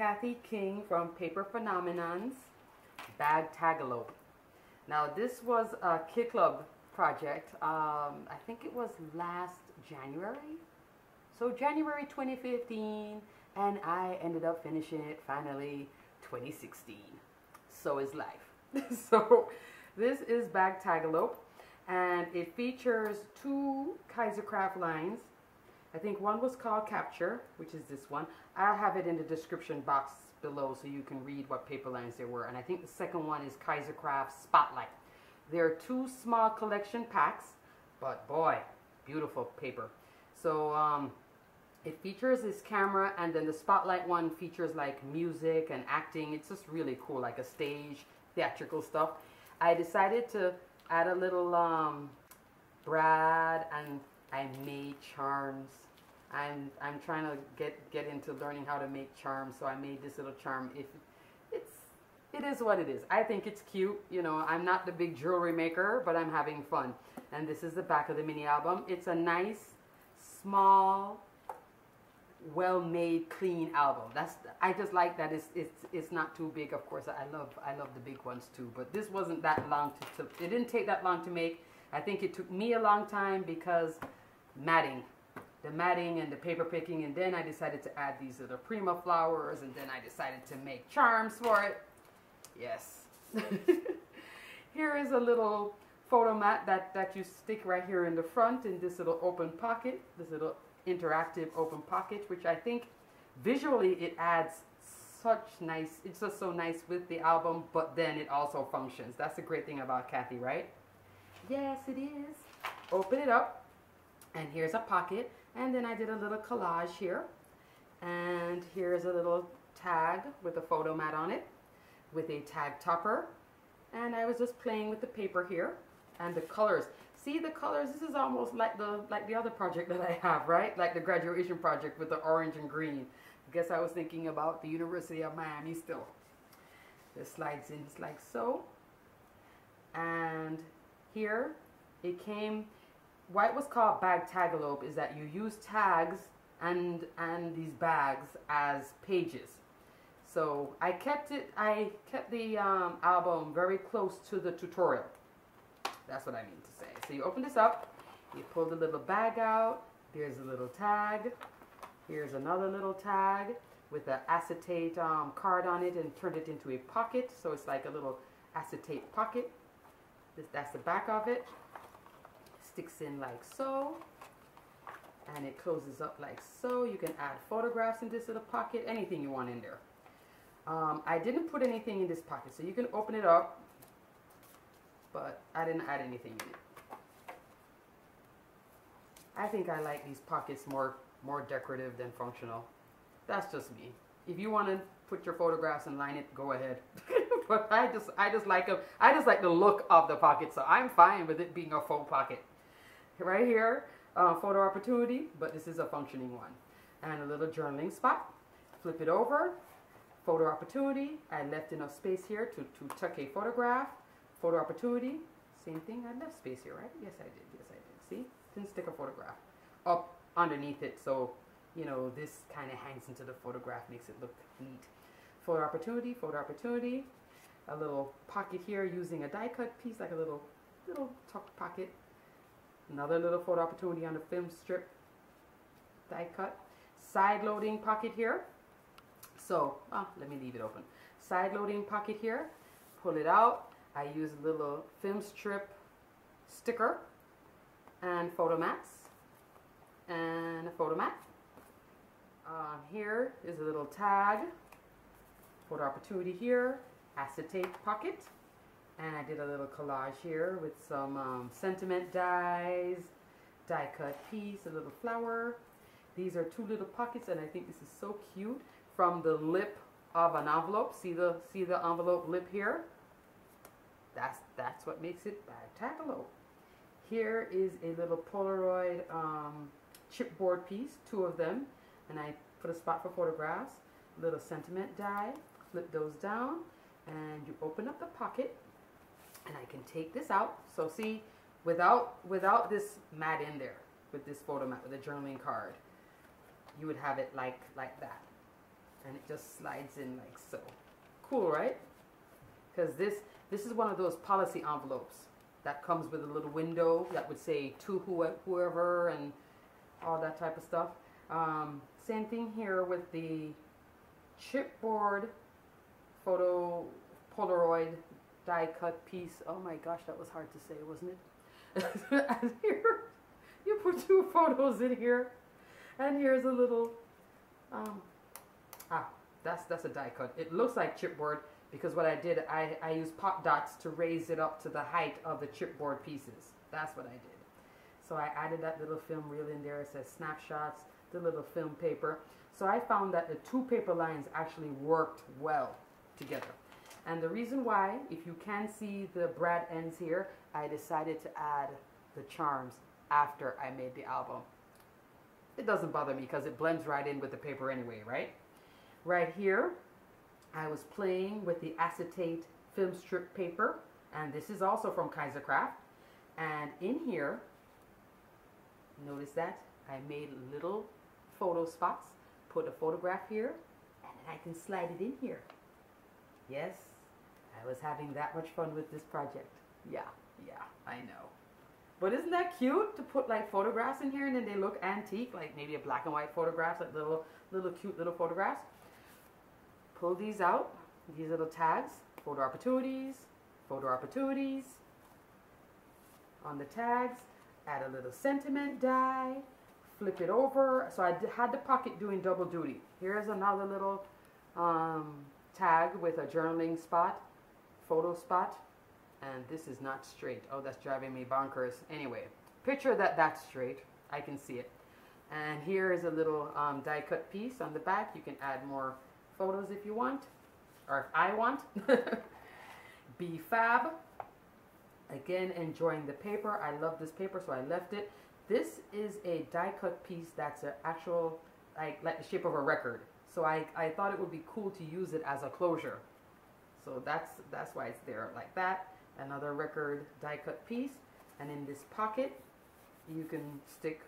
Kathy King from Paper Phenomenon's Bag Tag-A-Lope. Now this was a Kid Club project. Um, I think it was last January. So January 2015 and I ended up finishing it finally 2016. So is life. so this is Bag Tag-A-Lope and it features two Kaisercraft lines. I think one was called Capture, which is this one. I'll have it in the description box below so you can read what paper lines there were. And I think the second one is Kaisercraft Spotlight. There are two small collection packs, but boy, beautiful paper. So um, it features this camera and then the Spotlight one features like music and acting. It's just really cool, like a stage, theatrical stuff. I decided to add a little um, brad and I made charms. I'm I'm trying to get get into learning how to make charms, so I made this little charm. If it's it is what it is. I think it's cute. You know, I'm not the big jewelry maker, but I'm having fun. And this is the back of the mini album. It's a nice, small, well-made, clean album. That's I just like that it's it's it's not too big. Of course, I love I love the big ones too. But this wasn't that long to, to it didn't take that long to make. I think it took me a long time because matting, the matting and the paper picking, and then I decided to add these little prima flowers, and then I decided to make charms for it. Yes. here is a little photo mat that, that you stick right here in the front in this little open pocket, this little interactive open pocket, which I think visually it adds such nice, it's just so nice with the album, but then it also functions. That's the great thing about Kathy, right? Yes, it is. Open it up, and here's a pocket, and then I did a little collage here, and here's a little tag with a photo mat on it, with a tag topper, and I was just playing with the paper here, and the colors. See the colors? This is almost like the like the other project that I have, right? Like the graduation project with the orange and green. I guess I was thinking about the University of Miami still. This slides in like so. And here it came, why it was called Bag Tag-A-Lope is that you use tags and, and these bags as pages. So I kept it, I kept the um, album very close to the tutorial. That's what I mean to say. So you open this up, you pull the little bag out, there's a little tag, here's another little tag with an acetate um, card on it and turned it into a pocket. So it's like a little acetate pocket. This, that's the back of it. Sticks in like so. And it closes up like so. You can add photographs in this little pocket, anything you want in there. Um, I didn't put anything in this pocket, so you can open it up, but I didn't add anything in it. I think I like these pockets more more decorative than functional. That's just me. If you want to put your photographs and line it, go ahead. but I just I just like them. I just like the look of the pocket, so I'm fine with it being a faux pocket. Right here, uh, photo opportunity, but this is a functioning one. And a little journaling spot. Flip it over, photo opportunity. I left enough space here to, to tuck a photograph. Photo opportunity, same thing. I left space here, right? Yes, I did. Yes, I did. See? Didn't stick a photograph up underneath it, so you know this kind of hangs into the photograph, makes it look neat. Photo opportunity, photo opportunity a little pocket here using a die cut piece, like a little, little tuck pocket. Another little photo opportunity on the film strip, die cut. Side loading pocket here. So, oh, let me leave it open. Side loading pocket here, pull it out. I use a little film strip sticker and photo mats and a photo mat. Um, here is a little tag, photo opportunity here, acetate pocket. And I did a little collage here with some um, sentiment dies, die cut piece, a little flower. These are two little pockets and I think this is so cute from the lip of an envelope. See the see the envelope lip here? That's that's what makes it Bag Tag-A-Lope. Here is a little Polaroid um, chipboard piece, two of them, and I put a spot for photographs. Little sentiment die, flip those down, and you open up the pocket and I can take this out so see without without this mat in there with this photo mat with a journaling card you would have it like like that and it just slides in like so. Cool, right? Because this this is one of those policy envelopes that comes with a little window that would say to whoever and all that type of stuff. Um, same thing here with the chipboard photo Polaroid die cut piece. Oh my gosh, that was hard to say, wasn't it? here, you put two photos in here, and here's a little, um, ah, that's that's a die cut. It looks like chipboard because what I did, I, I used pop dots to raise it up to the height of the chipboard pieces. That's what I did. So I added that little film reel in there. It says snapshots, the little film paper. So I found that the two paper lines actually worked well together. And the reason why, if you can see the brad ends here, I decided to add the charms after I made the album. It doesn't bother me because it blends right in with the paper anyway, right? Right here, I was playing with the acetate film strip paper, and this is also from Kaisercraft. And in here, notice that I made little photo spots, put a photograph here, and I can slide it in here. Yes, I was having that much fun with this project. Yeah, yeah, I know. But isn't that cute to put like photographs in here and then they look antique, like maybe a black and white photograph, like little, little cute little photographs. Pull these out, these little tags, photo opportunities, photo opportunities. On the tags, add a little sentiment die, flip it over. So I had the pocket doing double duty. Here's another little um, tag with a journaling spot, photo spot, and this is not straight. Oh, that's driving me bonkers. Anyway, picture that that's straight. I can see it. And here is a little um, die cut piece on the back. You can add more photos if you want, or if I want. Be fab. Again, enjoying the paper. I love this paper, so I left it. This is a die cut piece that's an actual, like, like the shape of a record. So I, I thought it would be cool to use it as a closure. So that's, that's why it's there like that. Another record die cut piece. And in this pocket, you can stick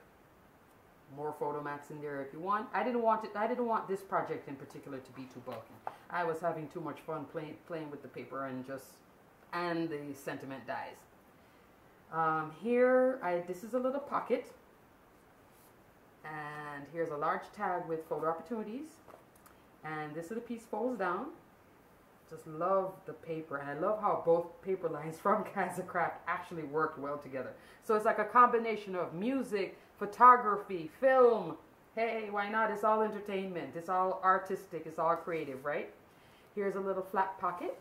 more photo mats in there if you want. I didn't want it. I didn't want this project in particular to be too bulky. I was having too much fun playing playing with the paper and just and the sentiment dies. Um, here, I this is a little pocket, and here's a large tag with photo opportunities. And this little piece folds down. Just love the paper, and I love how both paper lines from Kaisercraft actually worked well together. So it's like a combination of music, photography, film. Hey, why not? It's all entertainment. It's all artistic. It's all creative, right? Here's a little flat pocket.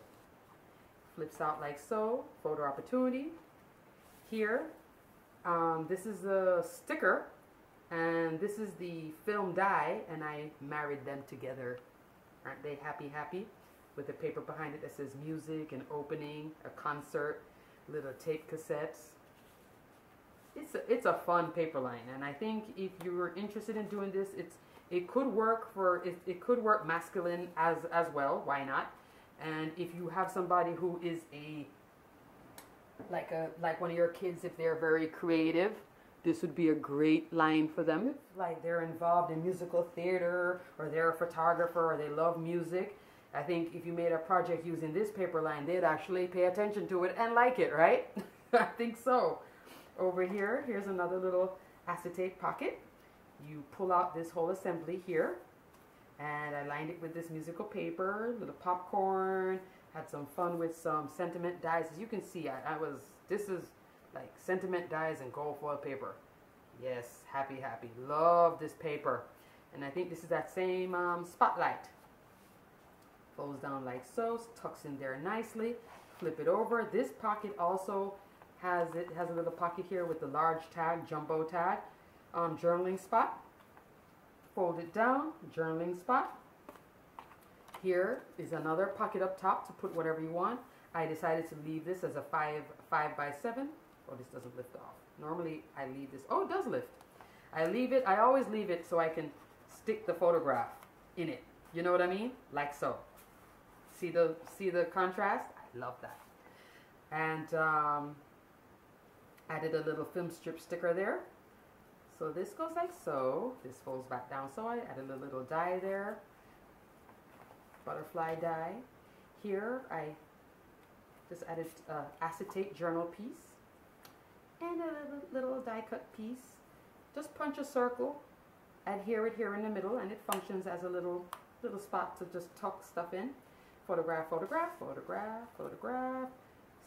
Flips out like so. Photo opportunity. Here, um, this is a sticker, and this is the film die, and I married them together Aren't they happy, happy? With the paper behind it that says music and opening, a concert, little tape cassettes. It's a, it's a fun paper line, and I think if you're interested in doing this, it's it could work for it, it could work masculine as as well. Why not? And if you have somebody who is a like a like one of your kids, if they're very creative, this would be a great line for them. Like they're involved in musical theater or they're a photographer or they love music. I think if you made a project using this paper line, they'd actually pay attention to it and like it, right? I think so. Over here, here's another little acetate pocket. You pull out this whole assembly here and I lined it with this musical paper, little popcorn, had some fun with some sentiment dies. As you can see, I, I was, this is like sentiment dies and gold foil paper. Yes, happy, happy. Love this paper. And I think this is that same um, spotlight. Folds down like so, tucks in there nicely. Flip it over. This pocket also has it has a little pocket here with the large tag, jumbo tag, um, journaling spot. Fold it down, journaling spot. Here is another pocket up top to put whatever you want. I decided to leave this as a five five by seven Oh, this doesn't lift off. Normally I leave this. Oh, it does lift. I leave it. I always leave it so I can stick the photograph in it. You know what I mean? Like so. See the see the contrast? I love that. And um, added a little film strip sticker there. So this goes like so. This folds back down so I added a little die there. butterfly die. Here I just added uh, acetate journal piece and a little, little die cut piece. Just punch a circle, adhere it here in the middle, and it functions as a little little spot to just tuck stuff in. Photograph, photograph, photograph, photograph.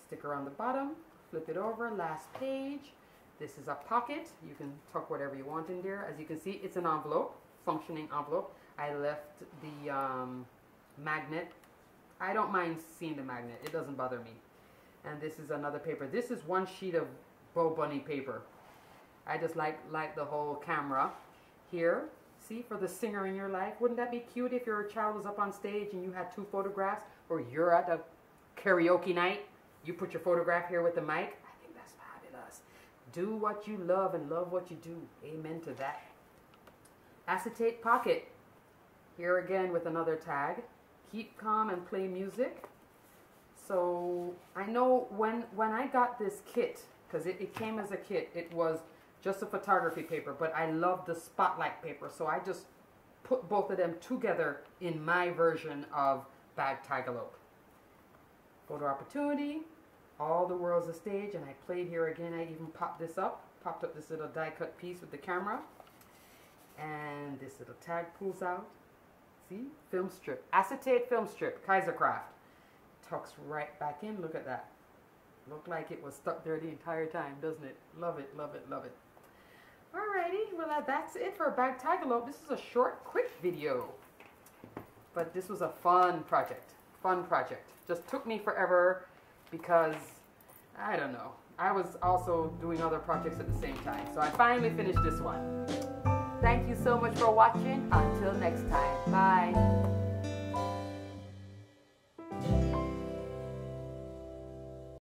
Sticker on the bottom, flip it over, last page. This is a pocket. You can tuck whatever you want in there. As you can see, it's an envelope, functioning envelope. I left the um, magnet. I don't mind seeing the magnet. It doesn't bother me. And this is another paper. This is one sheet of Bo Bunny paper. I just like, like the whole camera. Here, see, for the singer in your life. Wouldn't that be cute if your child was up on stage and you had two photographs? Or you're at a karaoke night, you put your photograph here with the mic. I think that's fabulous. Do what you love and love what you do. Amen to that. Acetate pocket. Here again with another tag. Keep calm and play music. So I know when when I got this kit, because it, it came as a kit, it was just a photography paper, but I love the spotlight paper. So I just put both of them together in my version of Bag Tag-A-Lope. Photo opportunity, all the world's a stage, and I played here again. I even popped this up, popped up this little die cut piece with the camera. And this little tag pulls out. See? Film strip. Acetate film strip, Kaisercraft. Tucks right back in. Look at that. Looked like it was stuck there the entire time, doesn't it? Love it, love it, love it. Alrighty, well that's it for a Bag Tag-A-Lope. This is a short, quick video. But this was a fun project. Fun project. Just took me forever because, I don't know. I was also doing other projects at the same time. So I finally finished this one. Thank you so much for watching. Until next time. Bye.